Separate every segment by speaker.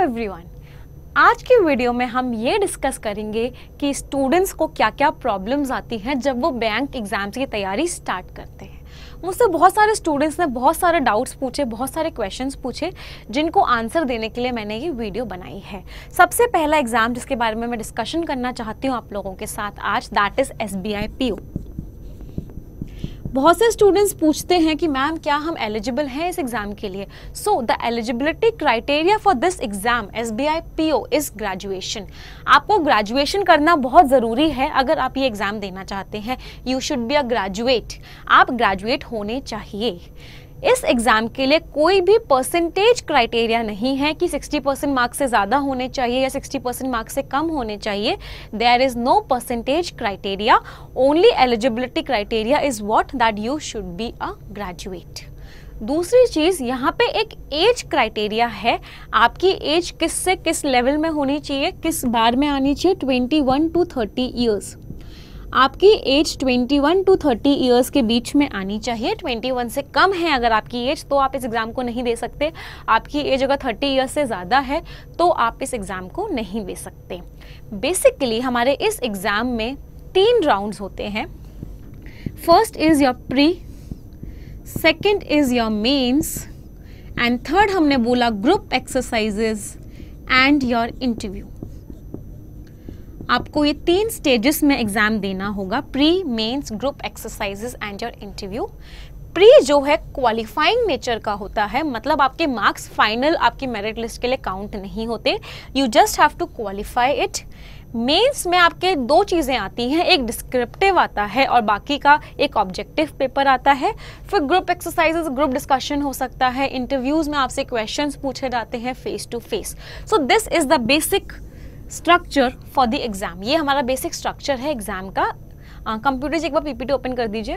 Speaker 1: Everyone आज की video में हम ये डिस्कस करेंगे कि स्टूडेंट्स को क्या क्या प्रॉब्लम्स आती हैं जब वो बैंक एग्ज़ाम्स की तैयारी स्टार्ट करते हैं। मुझसे बहुत सारे स्टूडेंट्स ने बहुत सारे डाउट्स पूछे, बहुत सारे क्वेश्चंस पूछे, जिनको आंसर देने के लिए मैंने ये वीडियो बनाई है। सबसे पहला एग्ज़ाम जिसके बारे में मैं डिस्कशन करना चाहती हूँ आप लोगों के साथ आज that is S B I P O बहुत से स्टूडेंट्स पूछते हैं कि मैम क्या हम एलिजिबल हैं इस एग्ज़ाम के लिए? So the eligibility criteria for this exam S B I P O is graduation आपको ग्रेजुएशन करना बहुत ज़रूरी है अगर आप ये एग्ज़ाम देना चाहते हैं। You should be a graduate आप ग्रेजुएट होने चाहिए। इस एग्ज़ाम के लिए कोई भी परसेंटेज क्राइटेरिया नहीं है कि 60 परसेंट मार्क्स से ज़्यादा होने चाहिए या 60 परसेंट मार्क्स से कम होने चाहिए। There is no percentage criteria only eligibility criteria is what that you should be a graduate दूसरी चीज़, यहाँ पे एक एज क्राइटेरिया है। आपकी एज किस से किस लेवल में होनी चाहिए, किस बार में आनी चाहिए? 21 टू 30 ईयर्स आपकी एज 21 टू 30 इयर्स के बीच में आनी चाहिए। 21 से कम है अगर आपकी एज तो आप इस एग्ज़ाम को नहीं दे सकते। आपकी एज अगर 30 इयर्स से ज़्यादा है तो आप इस एग्ज़ाम को नहीं दे सकते। बेसिकली हमारे इस एग्ज़ाम में तीन राउंड्स होते हैं। First is your pre second is your mains and third हमने बोला group exercises and your interview आपको ये तीन स्टेजेस में एग्ज़ाम देना होगा pre mains group exercises and your interview pre जो है क्वालिफाइंग नेचर का होता है मतलब आपके मार्क्स फाइनल आपकी मेरिट लिस्ट के लिए काउंट नहीं होते. You just have to qualify it mains में आपके दो चीज़ें आती हैं, एक डिस्क्रिप्टिव आता है और बाकी का एक ऑब्जेक्टिव पेपर आता है. फिर ग्रुप एक्सरसाइजेस ग्रुप डिस्कशन हो सकता है इंटरव्यूज़ में आपसे क्वेश्चंस पूछे जाते हैं face to face so this is the basic structure for the exam ये हमारा बेसिक स्ट्रक्चर है एग्ज़ाम का। कंप्यूटर से एक बार पीपीटी ओपन कर दीजिए।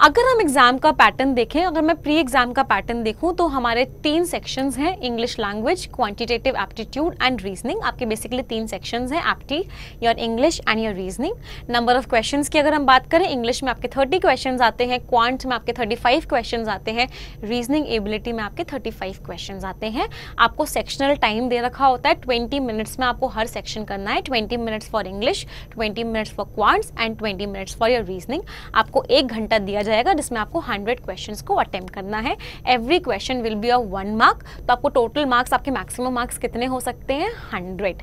Speaker 1: अगर हम एग्ज़ाम का पैटर्न देखें, अगर मैं प्री एग्ज़ाम का पैटर्न देखूँ तो हमारे तीन सेक्शंस हैं English language quantitative aptitude and reasoning आपके बेसिकली तीन सेक्शंस हैं apti your English and your reasoning number of questions की अगर हम बात करें इंग्लिश में आपके थर्टी क्वेश्चन आते हैं क्वांट में आपके थर्टी फाइव क्वेश्चन आते हैं रीजनिंग एबिलिटी में आपके थर्टी फाइव क्वेश्चन आते हैं। आपको सेक्शनल टाइम दे रखा होता है ट्वेंटी मिनट्स में आपको हर सेक्शन करना है twenty minutes for English twenty minutes for quants and twenty minutes for your reasoning आपको एक घंटा दिया जाएगा, जिसमें आपको 100 क्वेश्चंस को अटेम्प्ट करना है। Every question will be a one mark तो आपको टोटल मार्क्स आपके मैक्सिमम मार्क्स कितने हो सकते हैं? 100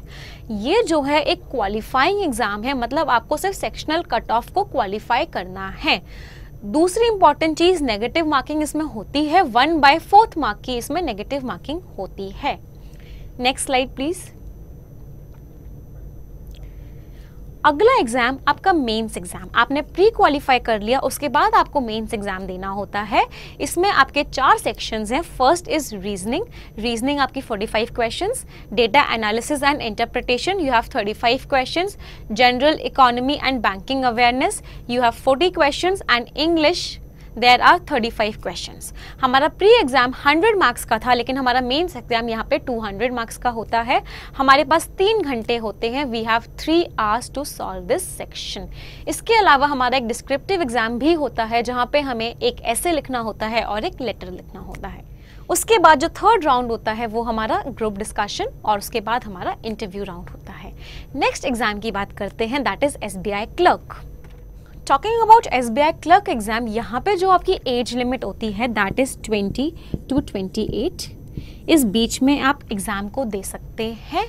Speaker 1: ये जो है एक क्वालिफाइंग एग्ज़ाम है मतलब आपको सिर्फ़ सेक्शनल कट ऑफ़ को क्वालिफाई करना है। दूसरी इंपॉर्टेंट चीज़ नेगेटिव मार्किंग इसमें होती है वन बाय फोर्थ मार्क की इसमें नेगेटिव मार्किंग होती है। नेक्स्ट स्लाइड प्लीज़ अगला एग्ज़ाम आपका मेंस एग्ज़ाम आपने प्री क्वालिफाई कर लिया, उसके बाद आपको मेंस एग्ज़ाम देना होता है। इसमें आपके चार सेक्शंस हैं। फ़र्स्ट इज़ रीजनिंग रीजनिंग आपकी 45 questions data analysis and interpretation you have 35 questions general economy and banking awareness you have 40 questions and English there are thirty five question हमारा प्री एग्ज़ाम हंड्रेड मार्क्स का था, लेकिन हमारा mains exam यहाँ पे to hundred marks का होता है। हमारे पास तीन घंटे होते हैं। We have three hours to solve this section इसके अलावा हमारा एक डिस्क्रिप्टिव एग्ज़ाम भी होता है, जहाँ पे हमें एक ऐसे लिखना होता है और एक लेटर लिखना होता है। उसके बाद जो थर्ड राउंड होता है, वो हमारा ग्रुप डिस्कशन और उसके बाद हमारा इंटरव्यू राउंड होता है। नेक्स्ट एग्ज़ाम की बात करते हैं that is S clerk talking about S B I clerk exam यहाँ पे जो आपकी एज लिमिट होती है that is twenty two twenty eight इस बीच में आप एग्ज़ाम को दे सकते हैं।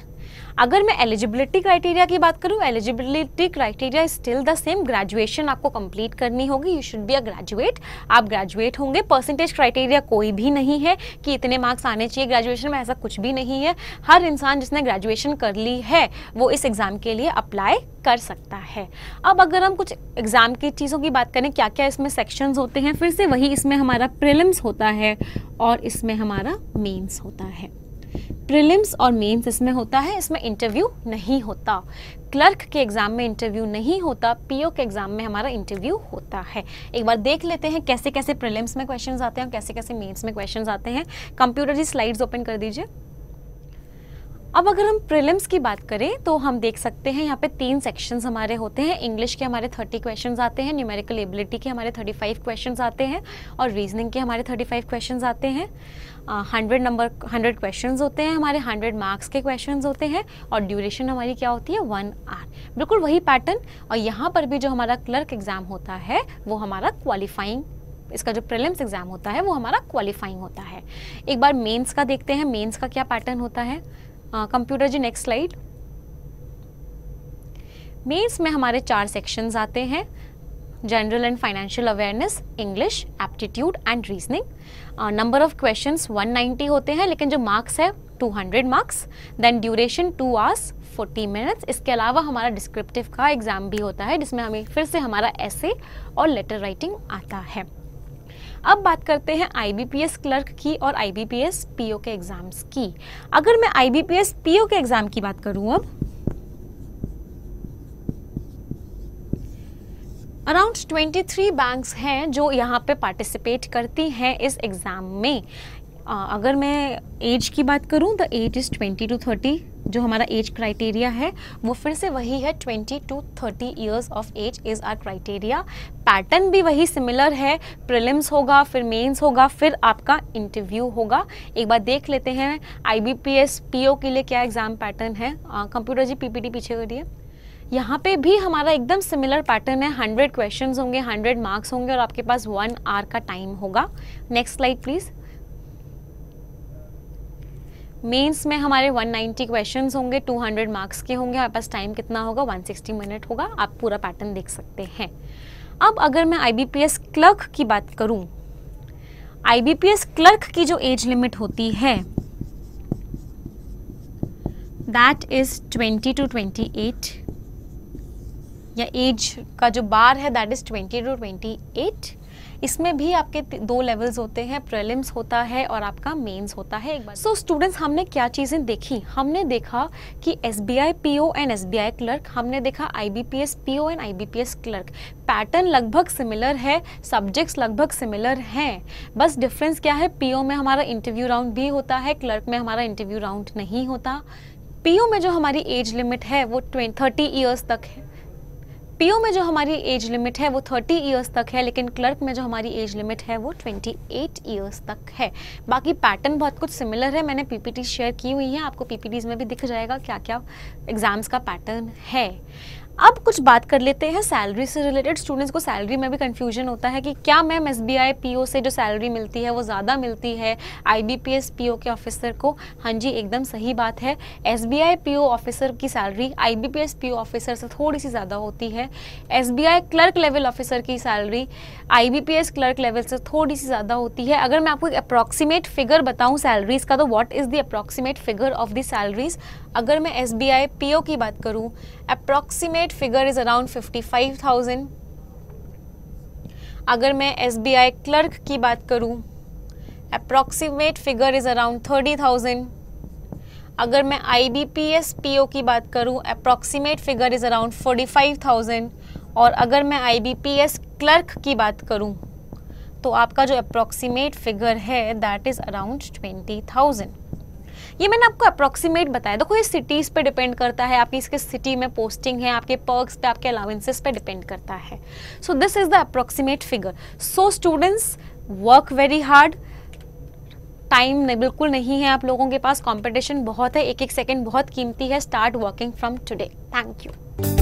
Speaker 1: अगर मैं एलिजिबिलिटी क्राइटेरिया की बात करूँ eligibility criteria still the same graduation आपको कंप्लीट करनी होगी. You should be a graduate आप ग्रेजुएट होंगे. परसेंटेज क्राइटेरिया कोई भी नहीं है कि इतने मार्क्स आने चाहिए ग्रेजुएशन में. ऐसा कुछ भी नहीं है. हर इंसान जिसने ग्रेजुएशन कर ली है, वो इस एग्ज़ाम के लिए अप्लाई कर सकता है. अब अगर हम कुछ एग्ज़ाम की चीज़ों की बात करें क्या क्या इसमें सेक्शंस होते हैं, फिर से वही इसमें हमारा प्रिलिम्स होता है और इसमें हमारा मेंस होता है. प्रिलिम्स और मेंस इसमें होता है, इसमें इंटरव्यू नहीं होता। क्लर्क के एग्ज़ाम में इंटरव्यू नहीं होता, पीओ के एग्ज़ाम में हमारा इंटरव्यू होता है। एक बार देख लेते हैं कैसे कैसे प्रिलिम्स में क्वेश्चन आते हैं और कैसे कैसे मेन्स में क्वेश्चन आते हैं। कंप्यूटर जी स्लाइड्स ओपन कर दीजिए। अब अगर हम प्रिलिम्स की बात करें तो हम देख सकते हैं यहाँ पे तीन सेक्शंस हमारे होते हैं। इंग्लिश के हमारे 30 क्वेश्चंस आते हैं न्यूमेरिकल एबिलिटी के हमारे 35 क्वेश्चंस आते हैं और रीजनिंग के हमारे 35 क्वेश्चंस आते हैं। हंड्रेड नंबर हंड्रेड क्वेश्चन होते हैं, हमारे हंड्रेड मार्क्स के क्वेश्चन होते हैं, और ड्यूरेशन हमारी क्या होती है? वन आर बिल्कुल वही पैटर्न और यहाँ पर भी जो हमारा क्लर्क एग्ज़ाम होता है, वो हमारा क्वालिफाइंग इसका जो प्रिलिम्स एग्ज़ाम होता है, वो हमारा क्वालिफाइंग होता है। एक बार मेंस का देखते हैं मेंस का क्या पैटर्न होता है? कंप्यूटर जी नेक्स्ट स्लाइड मेंस में हमारे चार सेक्शंस आते हैं general and financial awareness English aptitude and reasoning number of questions 190 होते हैं, लेकिन जो मार्क्स है 200 marks then duration two hours 40 minutes इसके अलावा हमारा डिस्क्रिप्टिव का एग्ज़ाम भी होता है, जिसमें हमें फिर से हमारा ऐसे और लेटर राइटिंग आता है. अब बात करते हैं आईबीपीएस क्लर्क की और आईबीपीएस पीओ के एग्ज़ाम्स की. अगर मैं आईबीपीएस पीओ के एग्ज़ाम की बात करूँ अब अराउंड 23 बैंक्स हैं जो यहाँ पे पार्टिसिपेट करती हैं इस एग्ज़ाम में। अगर मैं एज की बात करूँ द एज इज़ 20 टू 30 जो हमारा एज क्राइटेरिया है, वो फिर से वही है 20 to 30 years of age is are criteria pattern भी वही सिमिलर है प्रिलिम्स होगा, फिर मेंस होगा, फिर आपका इंटरव्यू होगा। एक बार देख लेते हैं आईबीपीएस पीओ के लिए क्या एग्ज़ाम पैटर्न है? कंप्यूटर जी पीपीटी पीछे करिए यहाँ पे भी हमारा एकदम सिमिलर पैटर्न है। हंड्रेड क्वेश्चंस होंगे हंड्रेड मार्क्स होंगे और आपके पास वन आवर का टाइम होगा। नेक्स्ट स्लाइड प्लीज़ मेंस में हमारे 190 क्वेश्चंस होंगे 200 मार्क्स के होंगे। हमारे पास टाइम कितना होगा? 160 मिनट होगा। आप पूरा पैटर्न देख सकते हैं। अब अगर मैं आईबीपीएस क्लर्क की बात करूँ आईबीपीएस क्लर्क की जो एज लिमिट होती है दैट इज़ 20 टू 28 या एज का जो बार है दैट इज़ 20 टू 28 इसमें भी आपके दो लेवल्स होते हैं प्रेलिम्स होता है और आपका मेंस होता है। एक बार सो स्टूडेंट्स हमने क्या चीज़ें देखी? हमने देखा कि S B I P O and S B I clerk हमने देखा I B P S P O and I B P S clerk pattern लगभग सिमिलर है सब्जेक्ट्स लगभग सिमिलर हैं। बस डिफरेंस क्या है? पी ओ में हमारा इंटरव्यू राउंड भी होता है क्लर्क में हमारा इंटरव्यू राउंड नहीं होता। पीओ में जो हमारी एज लिमिट है, वो थर्टी ईयर्स तक है। पीओ में जो हमारी एज लिमिट है, वो 30 इयर्स तक है, लेकिन क्लर्क में जो हमारी एज लिमिट है, वो 28 इयर्स तक है। बाकी पैटर्न बहुत कुछ सिमिलर है, मैंने पीपीटी शेयर की हुई है, आपको पीपीटीज में भी दिख जाएगा क्या क्या एग्ज़ाम्स का पैटर्न है। अब कुछ बात कर लेते हैं सैलरी से रिलेटेड स्टूडेंट्स को सैलरी में भी कंफ्यूजन होता है कि क्या ma'am S B I P O से जो सैलरी मिलती है, वो ज़्यादा मिलती है? I B P S P O के ऑफिसर को? हाँ जी, एकदम सही बात है. S B I P O officer की salary I B P S P O officer से थोड़ी सी ज़्यादा होती है. S B I clerk level officer की salary I B P S clerk level से थोड़ी सी ज़्यादा होती है. अगर मैं आपको एक अप्रॉक्सीमेट फिगर बताऊँ सैलरीज़ का तो what is the approximate figure of the salaries अगर मैं S B I P O की बात करूँ approximate figure is around fifty five thousand अगर मैं एस बी आई क्लर्क की बात करूँ approximate figure is around thirty thousand अगर मैं I B P S P O की बात करूँ approximate figure is around forty five thousand और अगर मैं I B P S clerk की बात करूँ तो आपका जो अप्रॉक्सीमेट फिगर है that is around twenty thousand ये मैंने आपको अप्रोक्सीमेट बताया। देखो, ये सिटीज़ पे डिपेंड करता है, आपकी इसके सिटी में पोस्टिंग है, आपके पर्कस पे, आपके अलाउंसेस पे डिपेंड करता है। So this is the approximate figure so students work very hard time बिल्कुल नहीं है आप लोगों के पास। कंपटीशन बहुत है एक एक सेकेंड बहुत कीमती है। Start working from today thank you